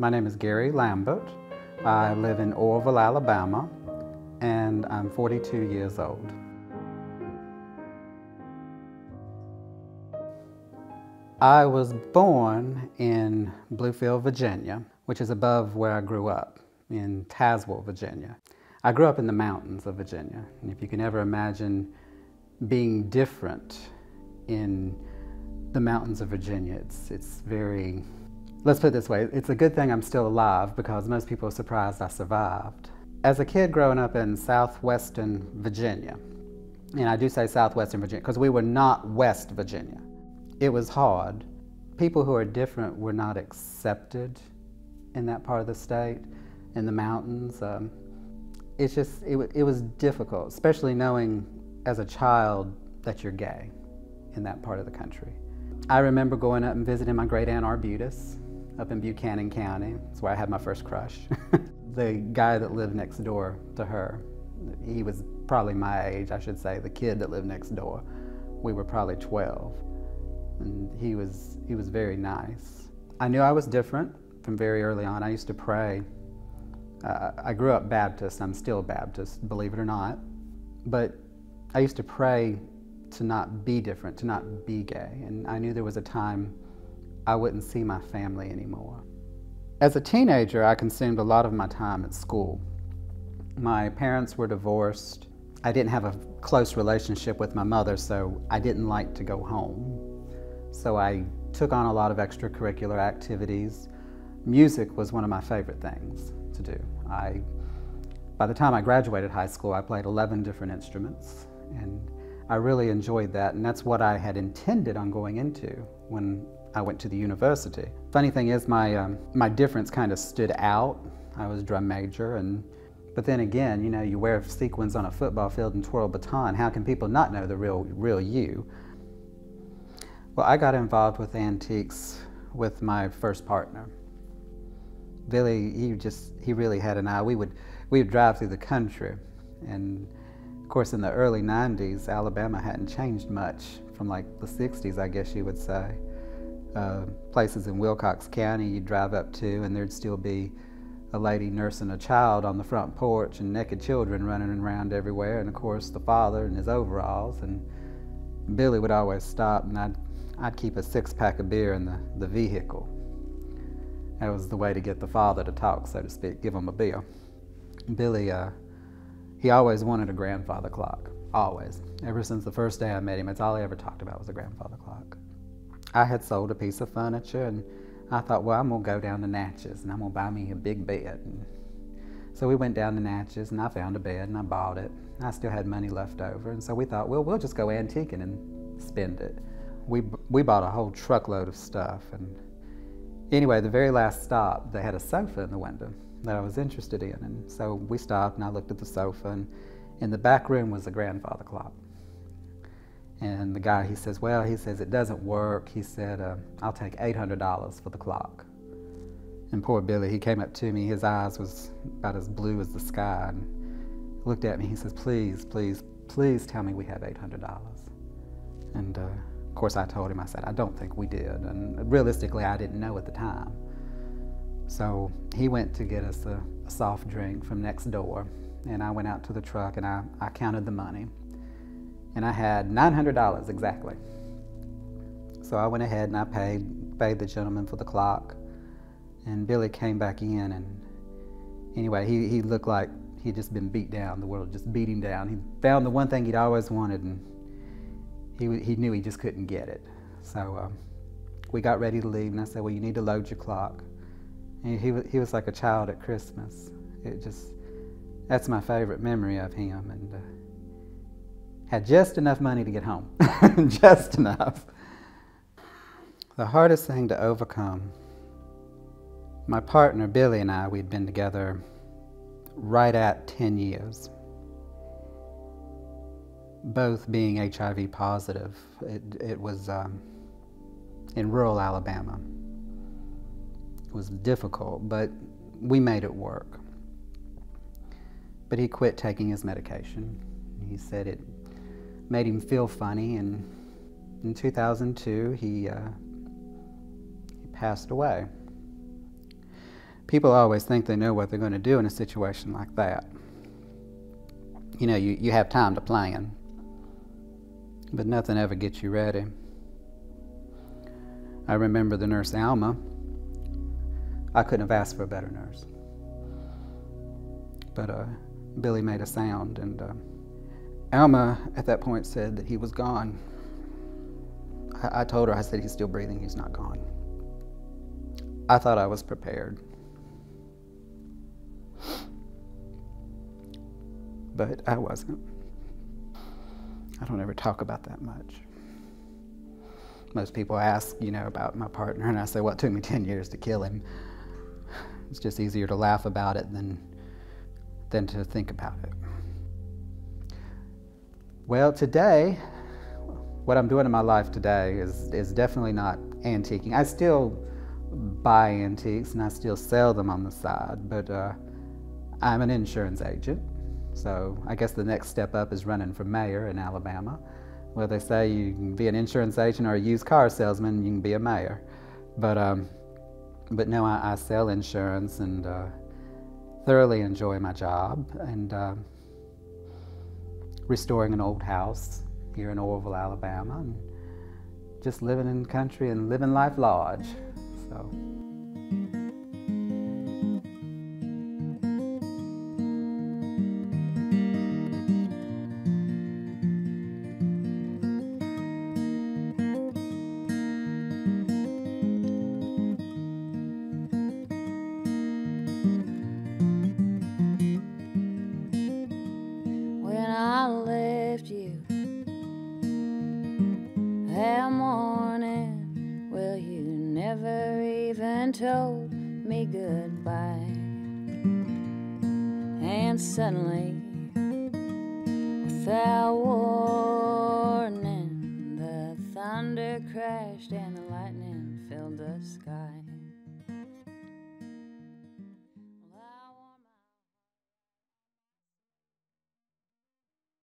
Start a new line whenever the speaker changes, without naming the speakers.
My name is Gary Lambert. I live in Orrville, Alabama, and I'm 42 years old. I was born in Bluefield, Virginia, which is above where I grew up, in Tazewell, Virginia. I grew up in the mountains of Virginia, and if you can ever imagine being different in the mountains of Virginia, it's, it's very, let's put it this way, it's a good thing I'm still alive because most people are surprised I survived. As a kid growing up in southwestern Virginia, and I do say southwestern Virginia because we were not West Virginia, it was hard. People who are different were not accepted in that part of the state, in the mountains. Um, it's just, it, it was difficult, especially knowing as a child that you're gay in that part of the country. I remember going up and visiting my great aunt Arbutus up in Buchanan County. That's where I had my first crush. the guy that lived next door to her, he was probably my age, I should say, the kid that lived next door. We were probably 12 and he was he was very nice. I knew I was different from very early on. I used to pray. Uh, I grew up Baptist. I'm still Baptist, believe it or not. But I used to pray to not be different, to not be gay. And I knew there was a time I wouldn't see my family anymore. As a teenager, I consumed a lot of my time at school. My parents were divorced. I didn't have a close relationship with my mother, so I didn't like to go home. So I took on a lot of extracurricular activities. Music was one of my favorite things to do. I, by the time I graduated high school, I played 11 different instruments, and I really enjoyed that, and that's what I had intended on going into when I went to the university. Funny thing is, my, um, my difference kind of stood out. I was drum major, and but then again, you know, you wear sequins on a football field and twirl baton. How can people not know the real, real you? Well, I got involved with antiques with my first partner. Billy, he just, he really had an eye. We would, we would drive through the country. And of course, in the early 90s, Alabama hadn't changed much from like the 60s, I guess you would say. Uh, places in Wilcox County you'd drive up to, and there'd still be a lady nursing a child on the front porch and naked children running around everywhere, and of course, the father in his overalls. And Billy would always stop, and I'd I'd keep a six pack of beer in the, the vehicle. That was the way to get the father to talk, so to speak, give him a beer. Billy, uh, he always wanted a grandfather clock, always. Ever since the first day I met him, it's all he ever talked about was a grandfather clock. I had sold a piece of furniture and I thought, well, I'm gonna go down to Natchez and I'm gonna buy me a big bed. And so we went down to Natchez and I found a bed and I bought it. I still had money left over, and so we thought, well, we'll just go antiquing and spend it we, we bought a whole truckload of stuff. And anyway, the very last stop, they had a sofa in the window that I was interested in. And so we stopped and I looked at the sofa, and in the back room was a grandfather clock. And the guy, he says, well, he says, it doesn't work. He said, uh, I'll take $800 for the clock. And poor Billy, he came up to me, his eyes was about as blue as the sky, and looked at me, he says, please, please, please tell me we have $800. And uh, course, I told him, I said, I don't think we did. And realistically, I didn't know at the time. So he went to get us a, a soft drink from next door. And I went out to the truck and I, I counted the money. And I had $900 exactly. So I went ahead and I paid, paid the gentleman for the clock. And Billy came back in and anyway, he, he looked like he'd just been beat down. The world just beat him down. He found the one thing he'd always wanted and he, he knew he just couldn't get it. So um, we got ready to leave, and I said, Well, you need to load your clock. And he, he was like a child at Christmas. It just, that's my favorite memory of him. And uh, had just enough money to get home, just enough. The hardest thing to overcome, my partner Billy and I, we'd been together right at 10 years both being HIV positive. It, it was um, in rural Alabama. It was difficult, but we made it work. But he quit taking his medication. He said it made him feel funny, and in 2002, he, uh, he passed away. People always think they know what they're going to do in a situation like that. You know, you, you have time to plan, but nothing ever gets you ready. I remember the nurse Alma. I couldn't have asked for a better nurse. But uh, Billy made a sound, and uh, Alma at that point said that he was gone. I, I told her, I said, he's still breathing, he's not gone. I thought I was prepared. But I wasn't. I don't ever talk about that much. Most people ask, you know, about my partner, and I say, well, it took me 10 years to kill him. It's just easier to laugh about it than, than to think about it. Well, today, what I'm doing in my life today is, is definitely not antiquing. I still buy antiques and I still sell them on the side, but uh, I'm an insurance agent. So I guess the next step up is running for mayor in Alabama, where they say you can be an insurance agent or a used car salesman, you can be a mayor. But, um, but no, I, I, sell insurance and uh, thoroughly enjoy my job and uh, restoring an old house here in Orrville, Alabama, and just living in the country and living life large. So. That morning.
Well, you never even told me goodbye. And suddenly, without warning, the thunder crashed and the lightning filled the sky.